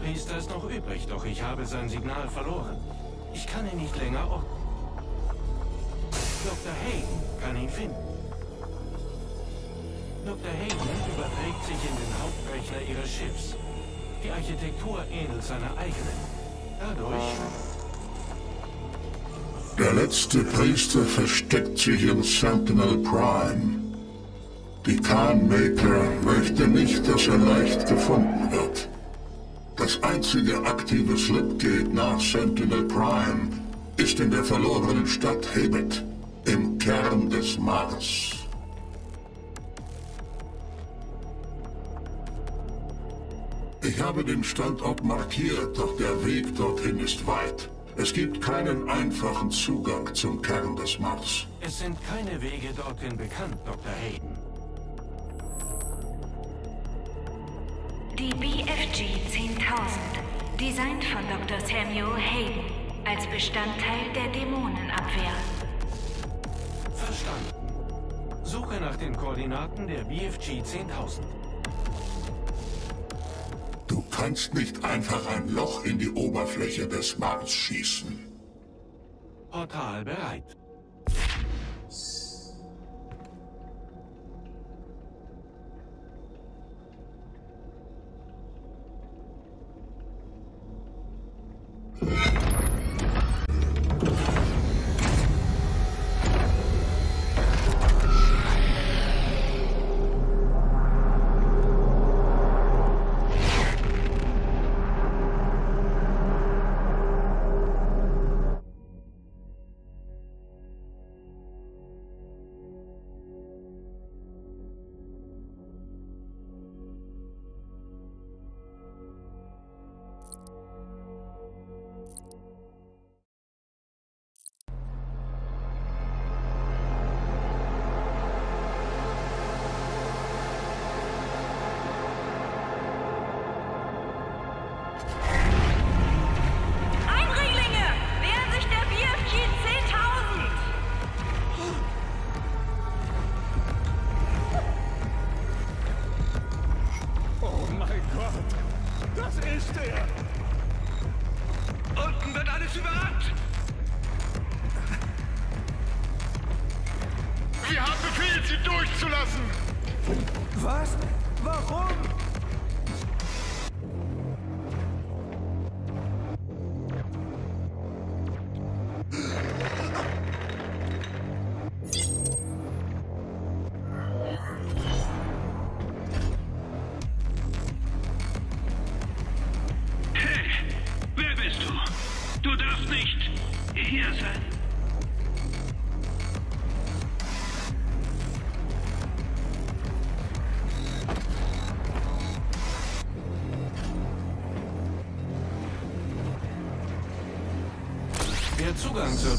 Priester ist noch übrig, doch ich habe sein Signal verloren. Ich kann ihn nicht länger orten. Dr. Hayden kann ihn finden. Dr. Hayden überträgt sich in den Hauptrechner Ihres Schiffs. Die Architektur ähnelt seiner eigenen. Dadurch... Der letzte Priester versteckt sich in Sentinel Prime. Die Khan-Maker möchte nicht, dass er leicht gefunden wird. Das einzige aktive Slipgate nach Sentinel Prime ist in der verlorenen Stadt Hebet, im Kern des Mars. Ich habe den Standort markiert, doch der Weg dorthin ist weit. Es gibt keinen einfachen Zugang zum Kern des Mars. Es sind keine Wege dorthin bekannt, Dr. Hayden. Die BFG 10.000, designt von Dr. Samuel Hayden, als Bestandteil der Dämonenabwehr. Verstanden. Suche nach den Koordinaten der BFG 10.000. Du kannst nicht einfach ein Loch in die Oberfläche des Mars schießen. Portal bereit.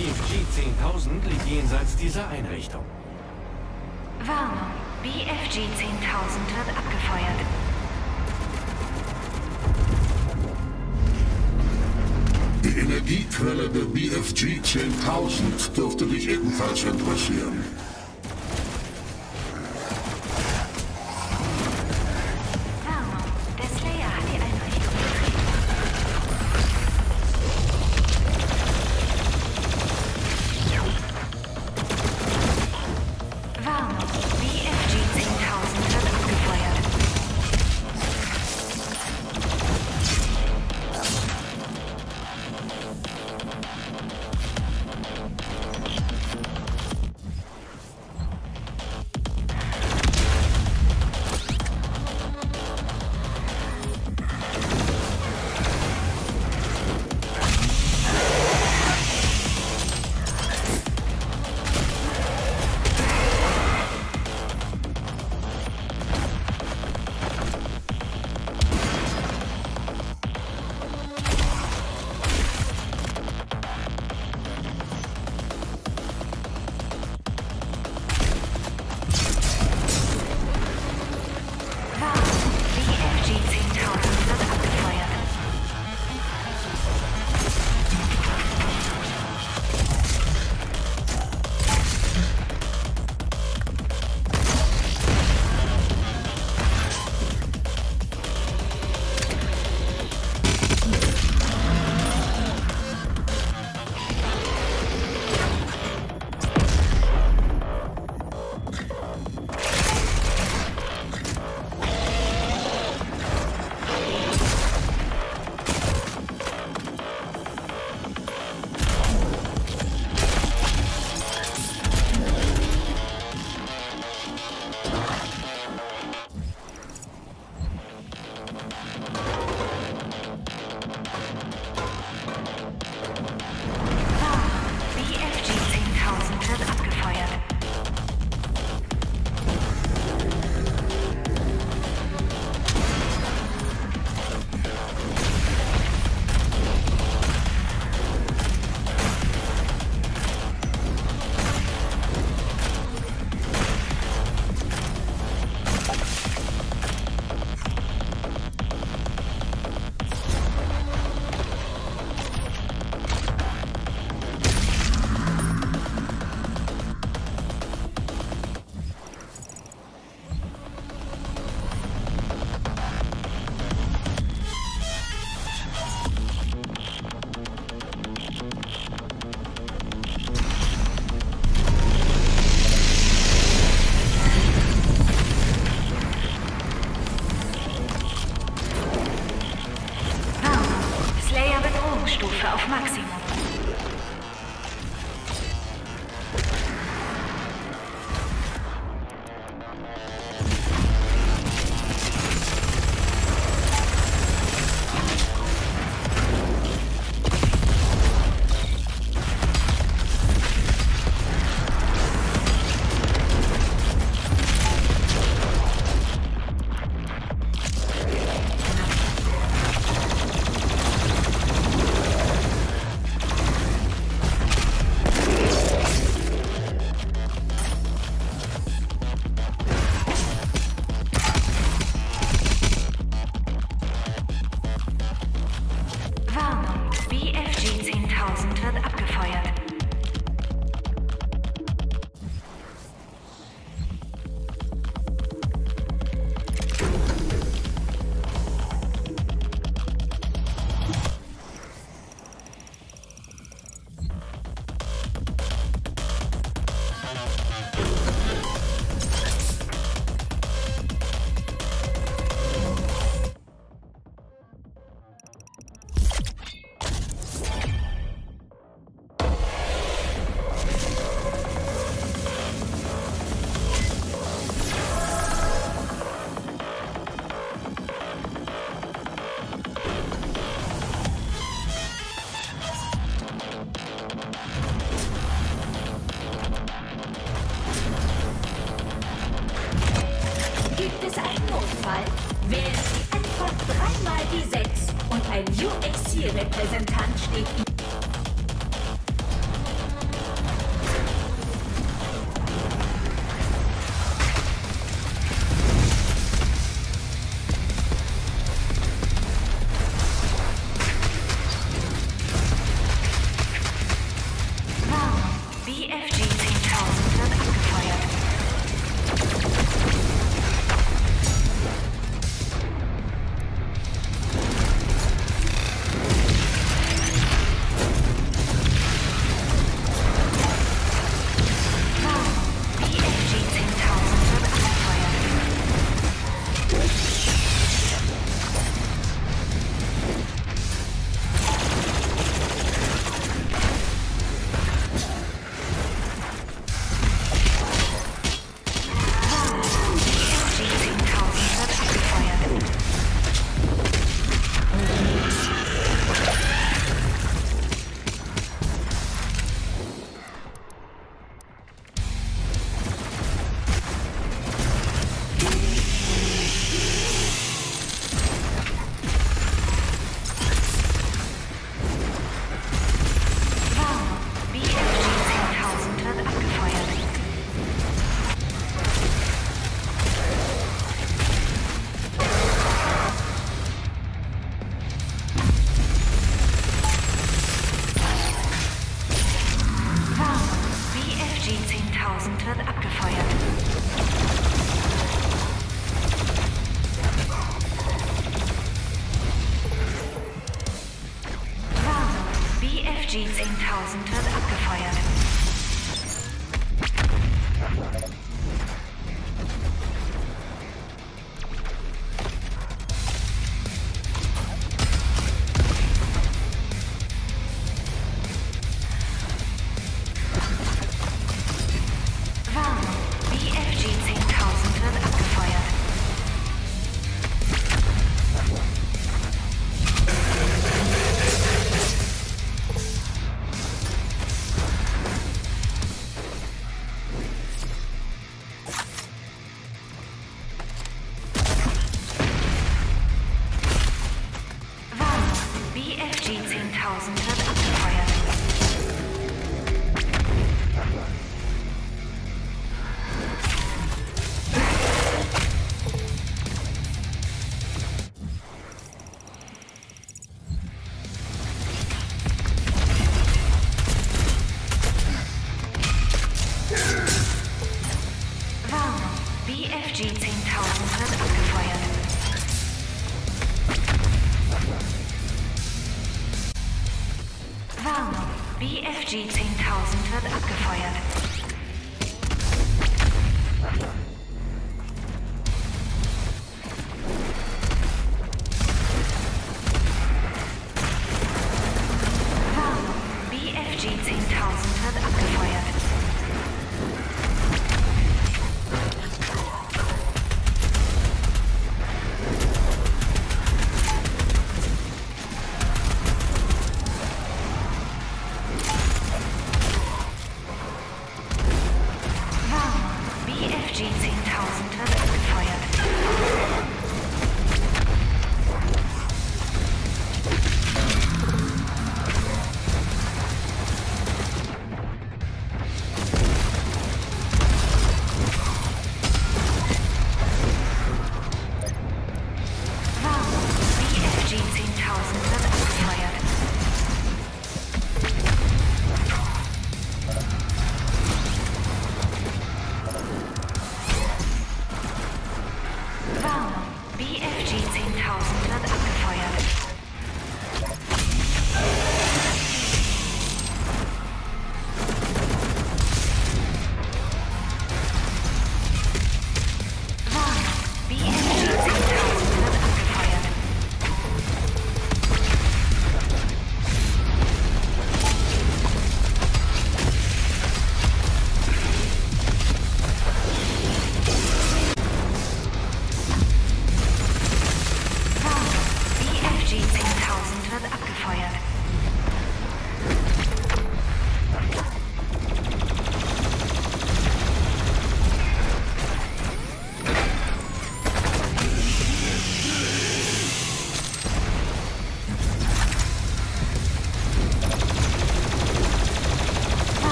BFG 10.000 liegt jenseits dieser Einrichtung. Warnung. BFG 10.000 wird abgefeuert. Die Energiequelle der BFG 10.000 dürfte dich ebenfalls interessieren.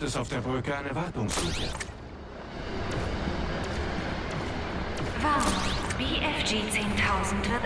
gibt es auf der Brücke eine Wartungslücke. Wow, BFG 10.000 wird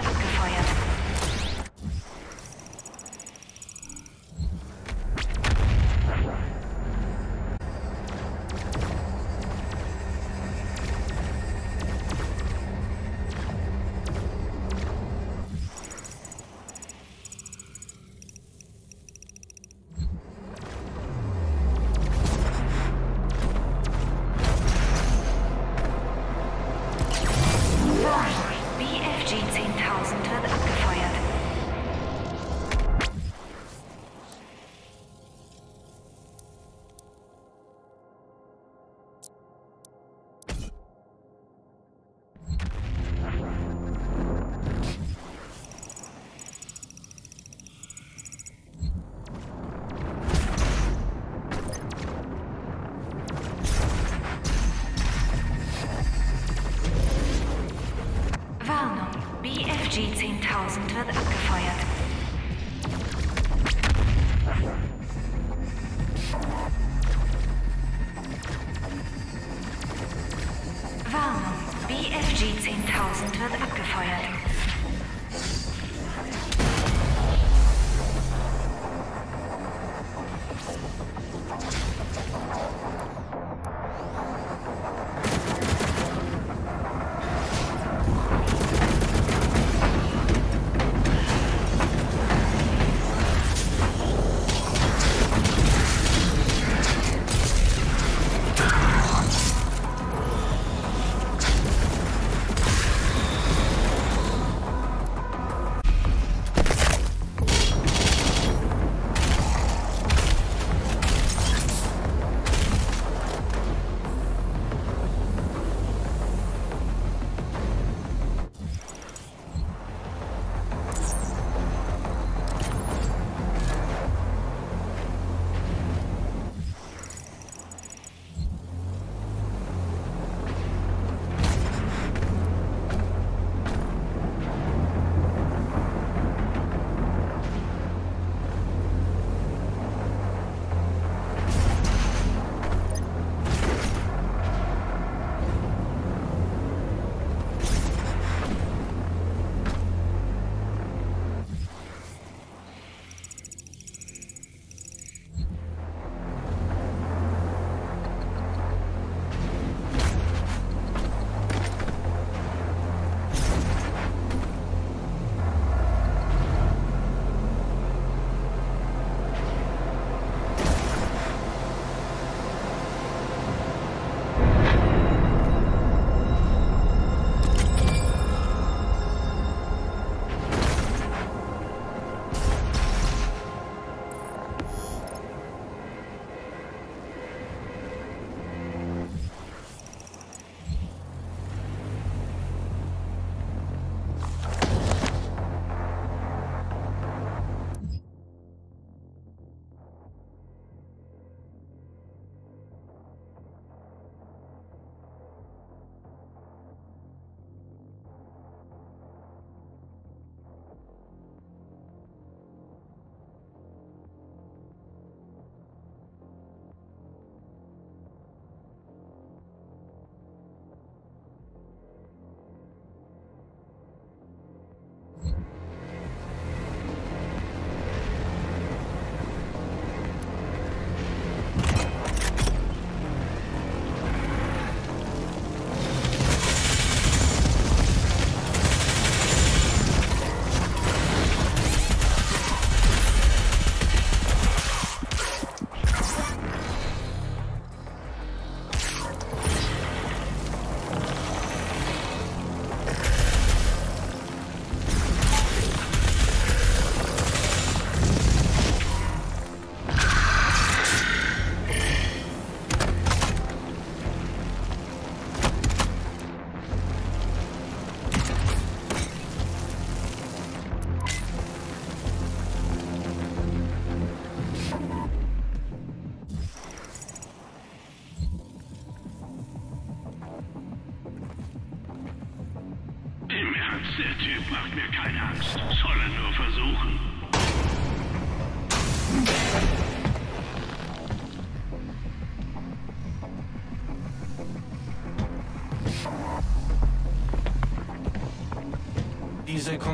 wird abgefeuert.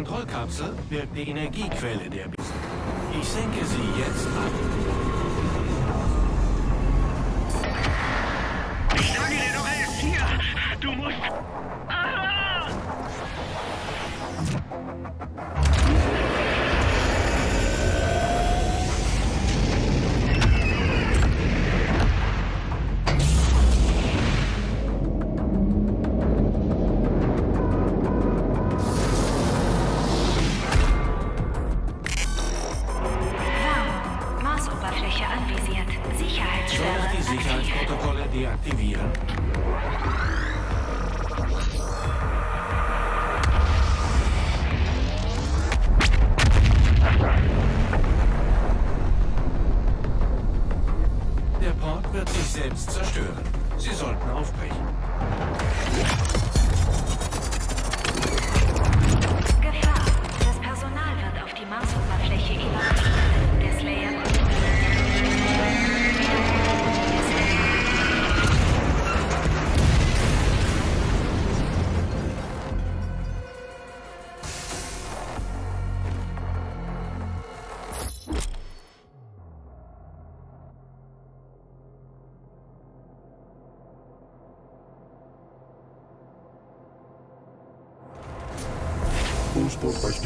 Kontrollkapsel birgt die Energiequelle der Bis. Ich senke sie jetzt ab.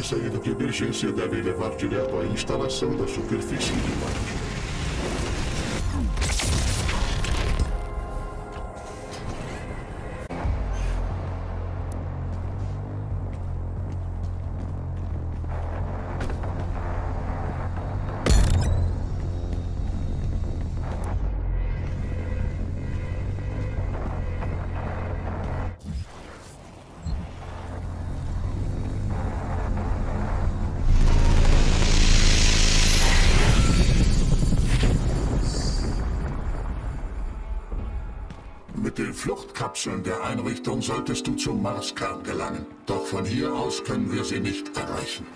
Que saíram de emergência devem levar direto à instalação da superfície de Marte. Der Einrichtung solltest du zum Marskern gelangen. Doch von hier aus können wir sie nicht erreichen.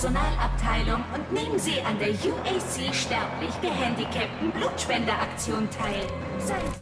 Personalabteilung und nehmen Sie an der UAC sterblich gehandicapten Blutspenderaktion teil. Seien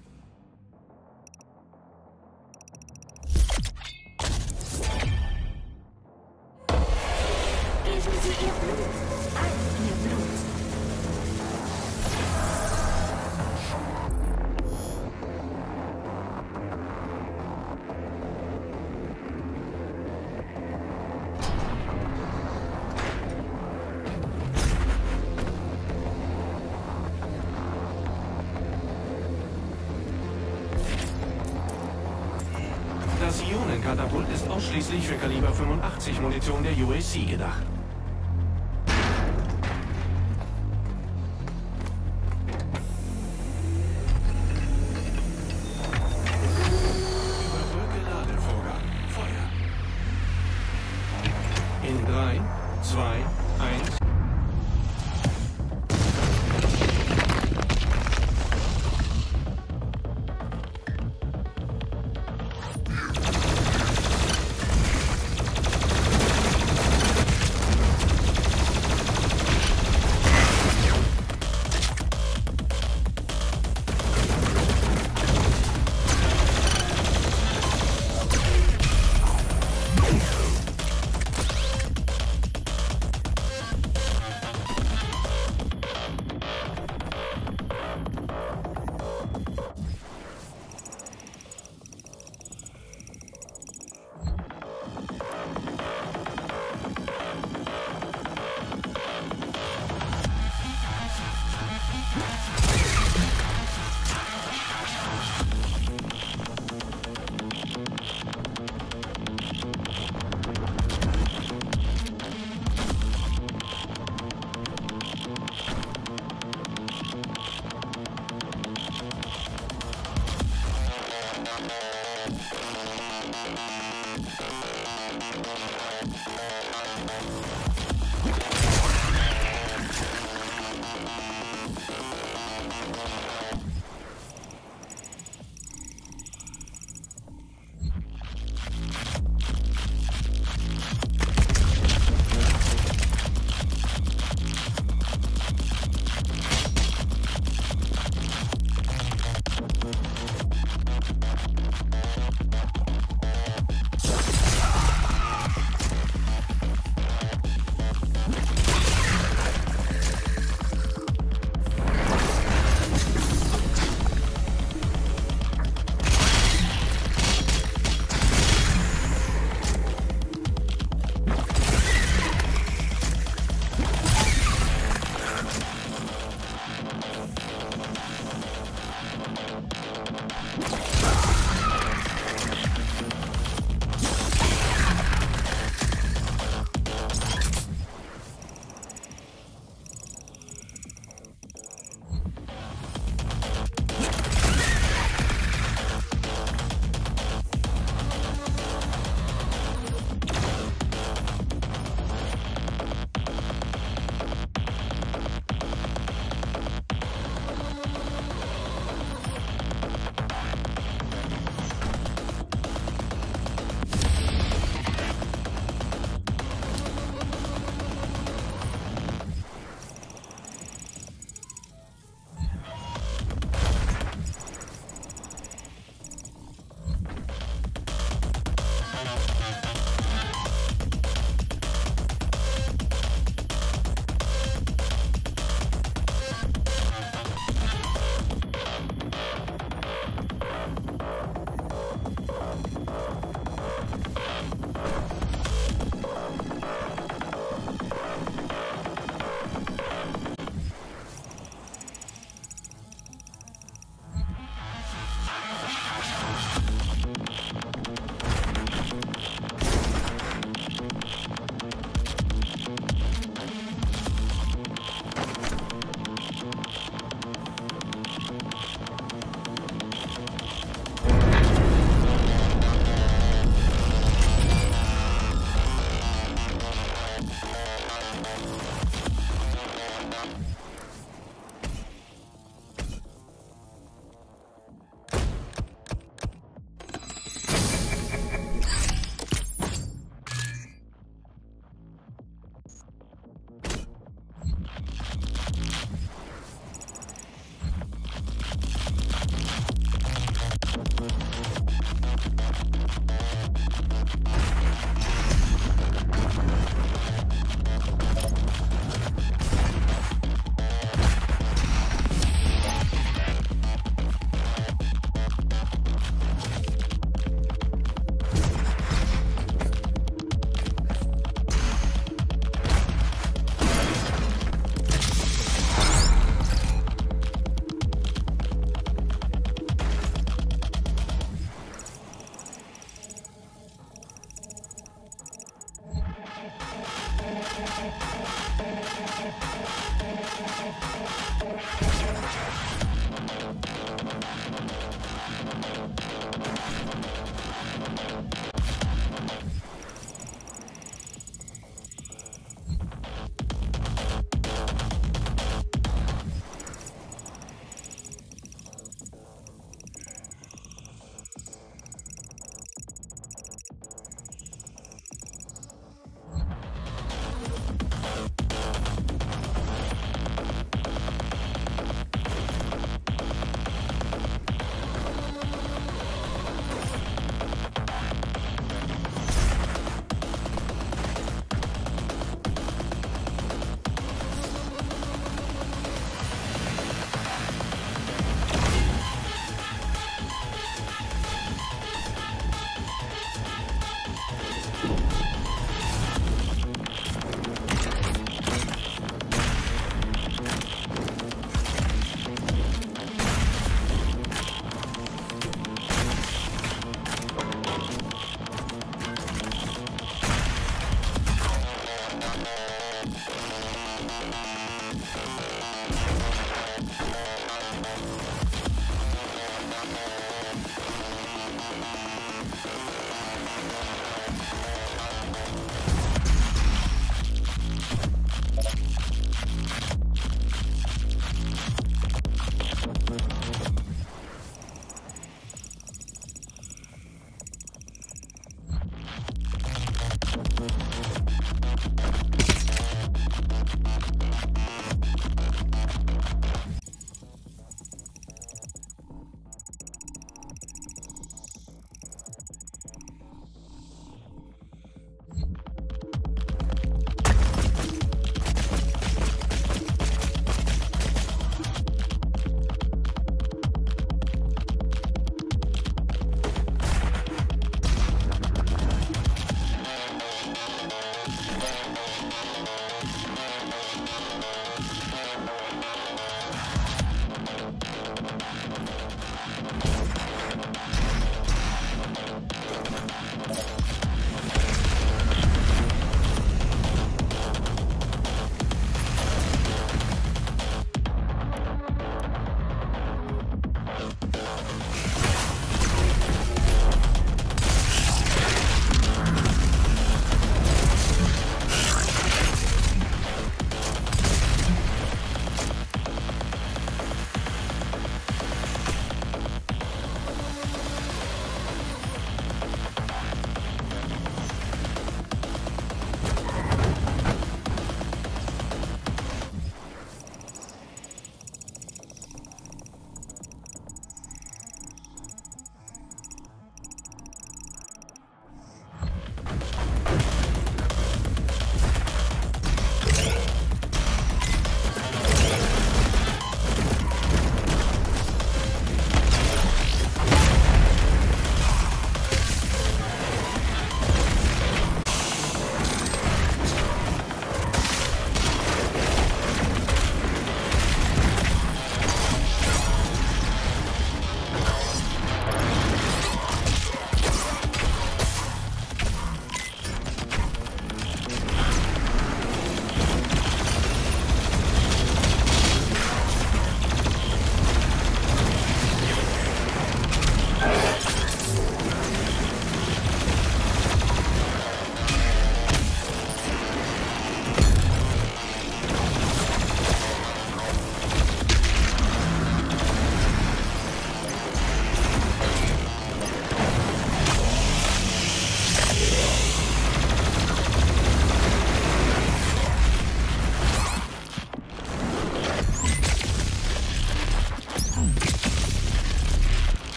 zieke dag.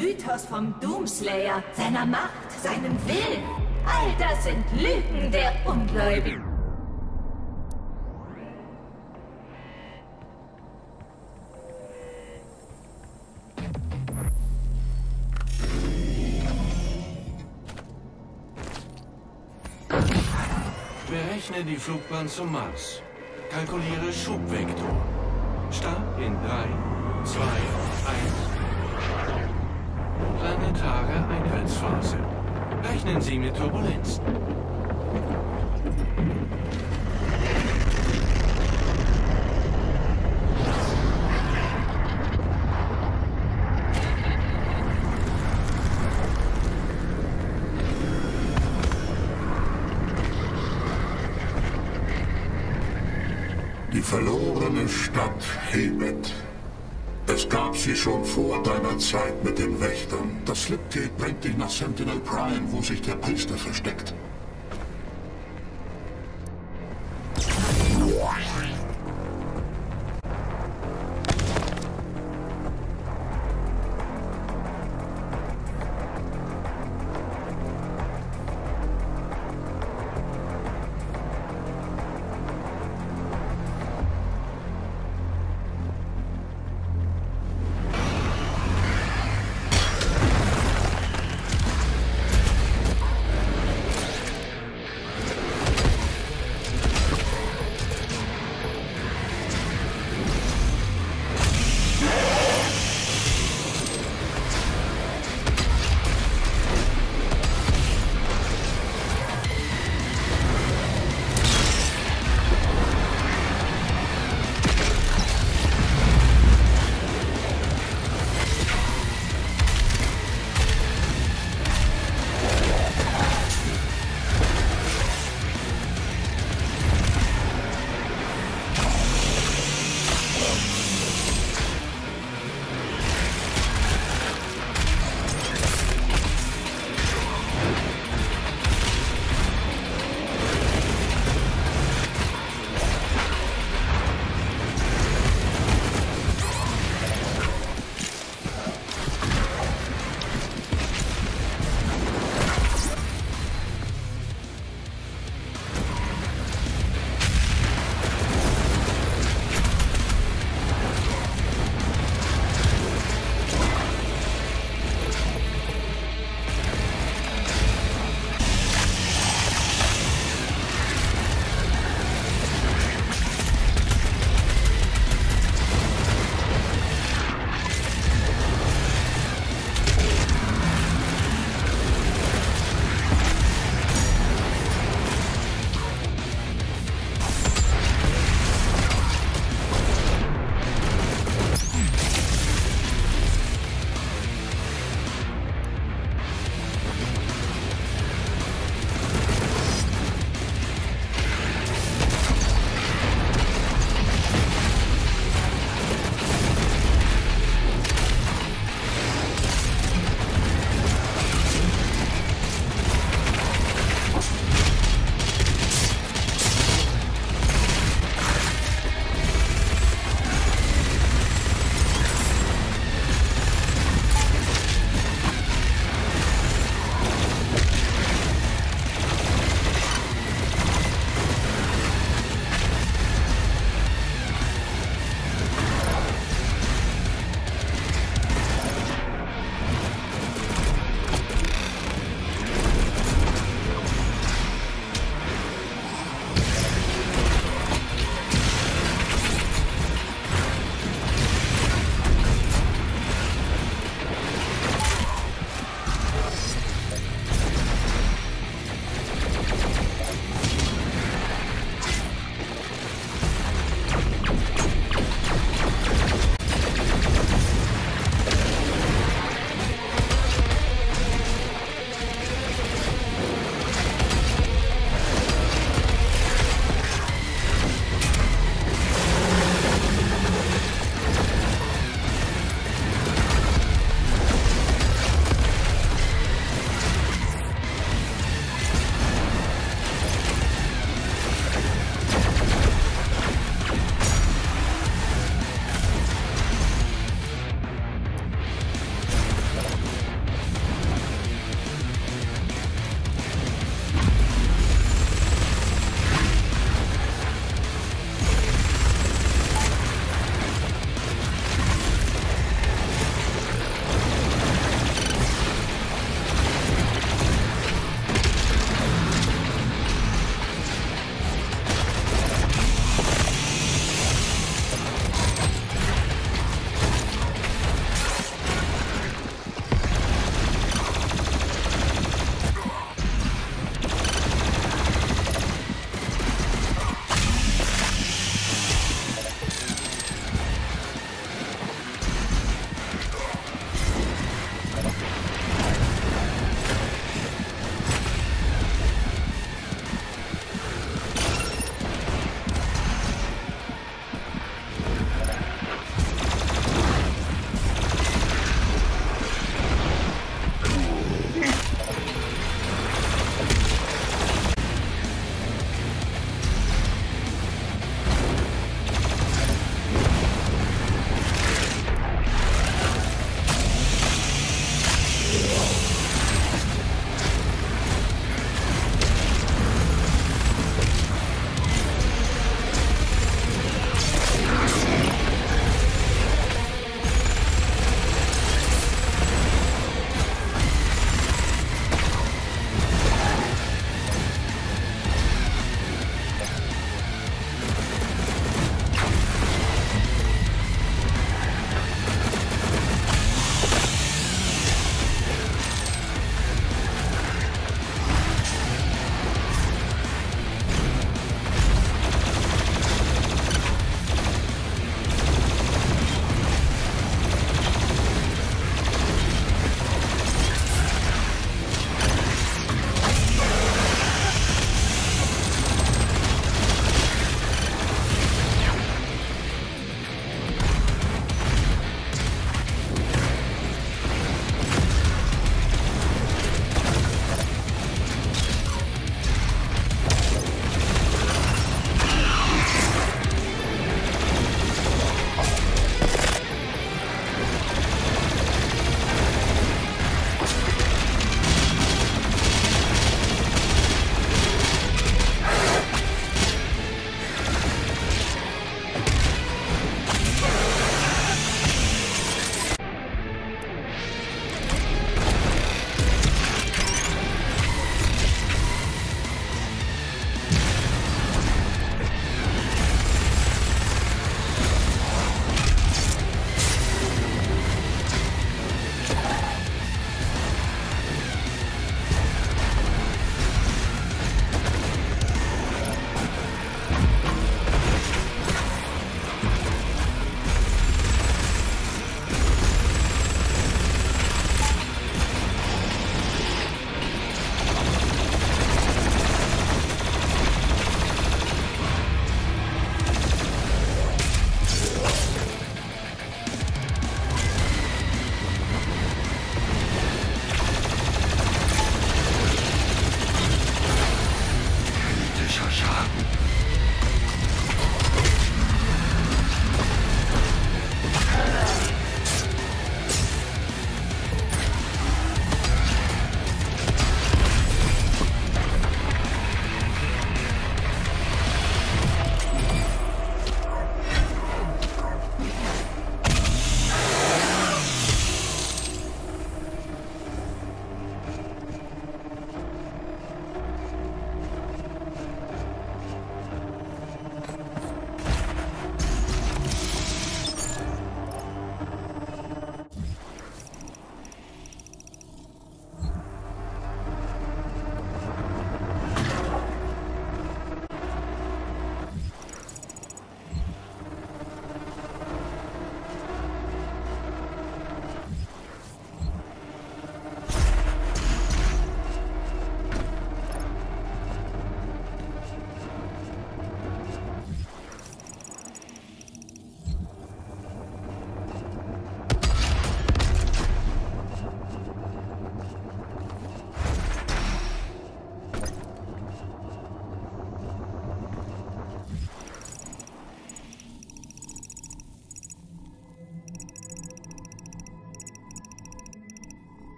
Mythos vom Doomslayer, seiner Macht, seinem Willen. All das sind Lügen der Ungläubigen. Berechne die Flugbahn zum Mars. Kalkuliere Schubvektor. Start in 3, 2, 1. Eintrittsphase. Rechnen Sie mit Turbulenzen. Sie schon vor deiner Zeit mit den Wächtern. Das Slipgate bringt dich nach Sentinel Prime, wo sich der Priester versteckt.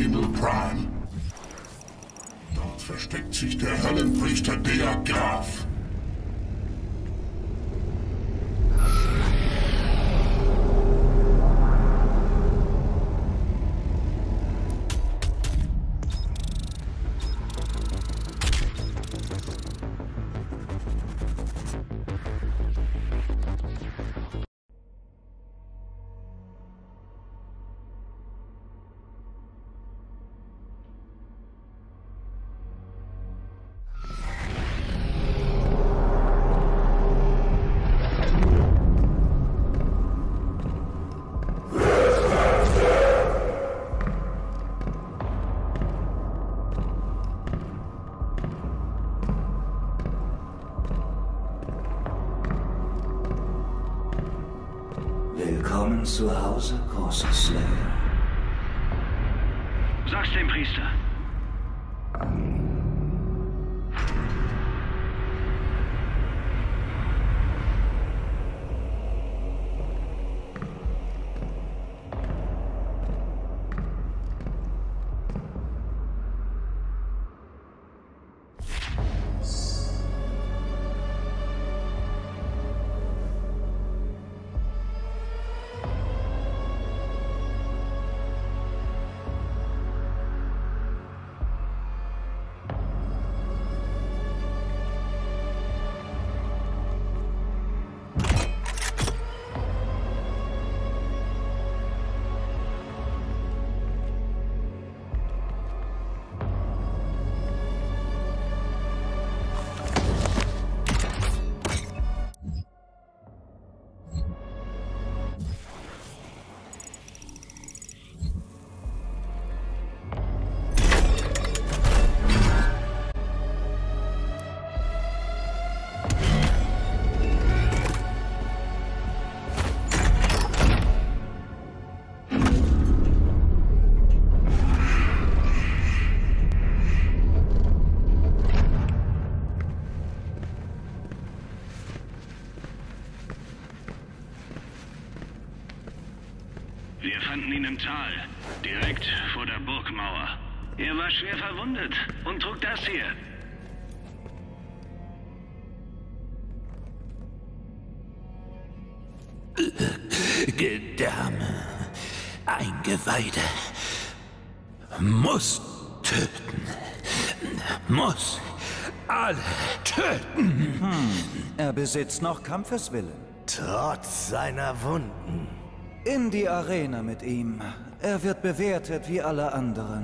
Sentinel Prime. 是是的。Fanden ihn im Tal, direkt vor der Burgmauer. Er war schwer verwundet und trug das hier. Gedärme, Eingeweide. Muss töten. Muss alle töten. Er besitzt noch Kampfeswillen. Trotz seiner Wunden. In die Arena mit ihm. Er wird bewertet wie alle anderen.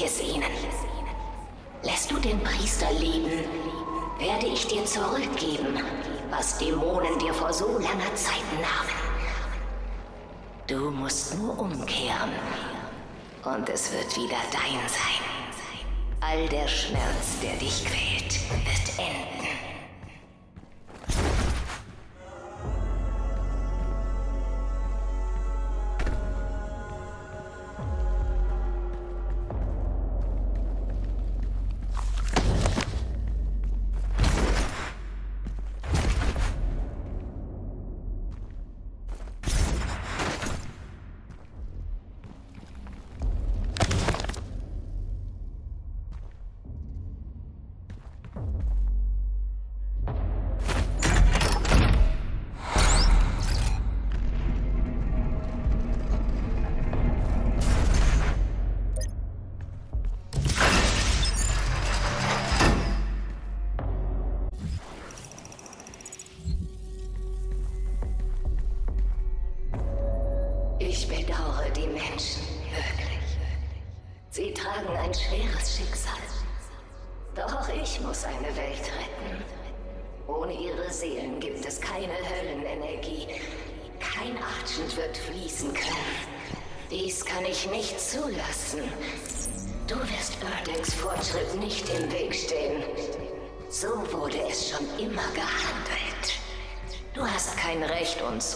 Gebe ich es ihnen. Lässt du den Priester leben, werde ich dir zurückgeben, was Dämonen dir vor so langer Zeit nahmen. Du musst nur umkehren. Und es wird wieder dein sein. All der Schmerz, der dich quält, wird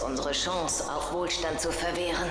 unsere Chance auf Wohlstand zu verwehren.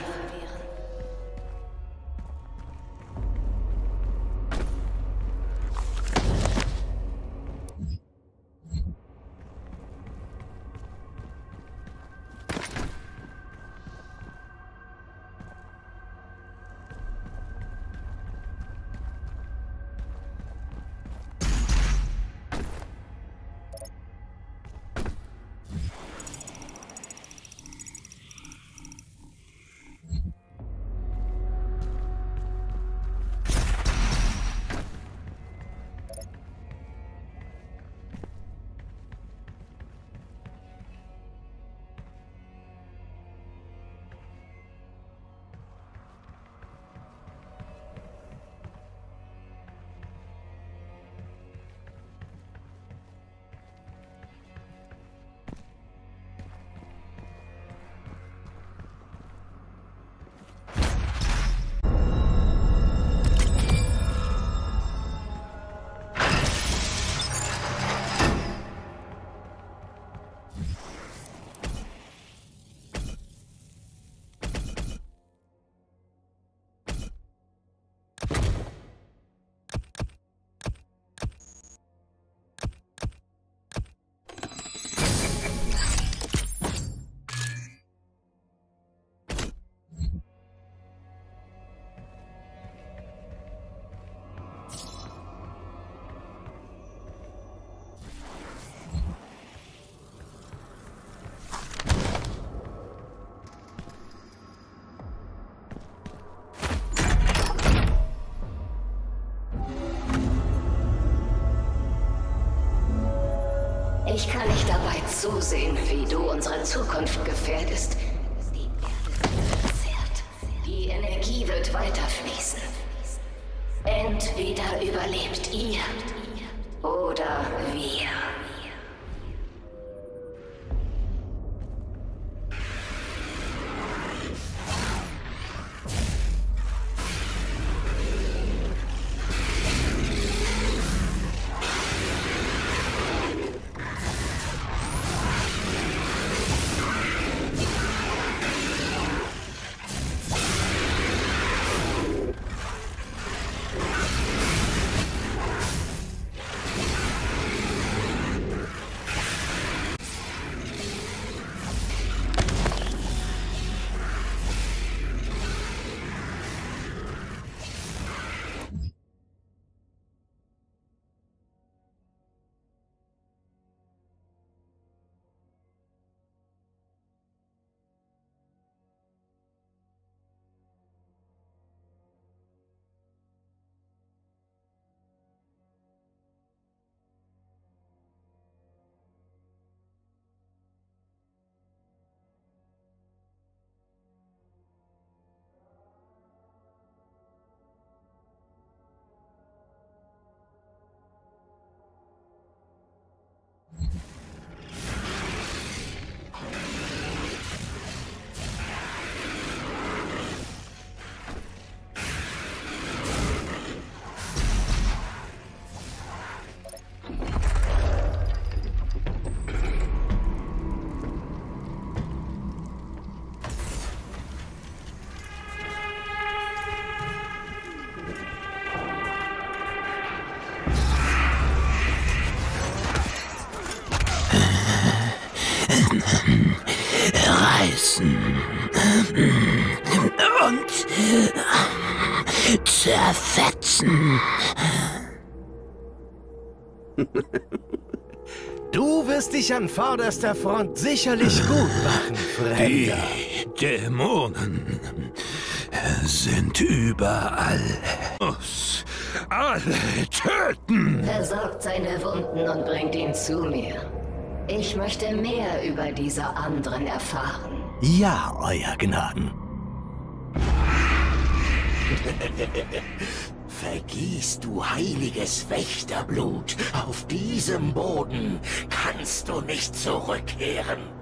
Ich kann nicht dabei zusehen, wie du unsere Zukunft gefährdest. Die Erde wird verzerrt. Die Energie wird weiterfließen. Entweder überlebt ihr oder wir. Zerfetzen. Du wirst dich an vorderster Front sicherlich gut machen, Die Fremder. Dämonen sind überall. Muss alle töten. Versorgt seine Wunden und bringt ihn zu mir. Ich möchte mehr über diese anderen erfahren. Ja, Euer Gnaden. Vergießt du heiliges Wächterblut auf diesem Boden, kannst du nicht zurückkehren.